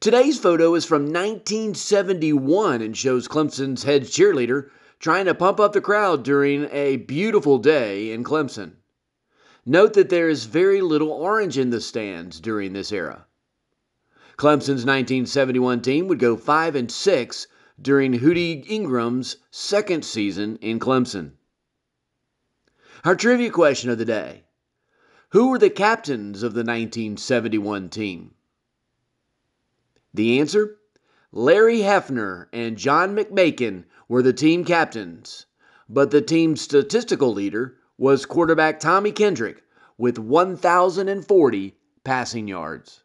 Today's photo is from 1971 and shows Clemson's head cheerleader trying to pump up the crowd during a beautiful day in Clemson. Note that there is very little orange in the stands during this era. Clemson's 1971 team would go 5 and 6 during Hootie Ingram's second season in Clemson. Our trivia question of the day Who were the captains of the 1971 team? The answer Larry Hefner and John McMakin were the team captains, but the team's statistical leader was quarterback Tommy Kendrick with 1,040 passing yards.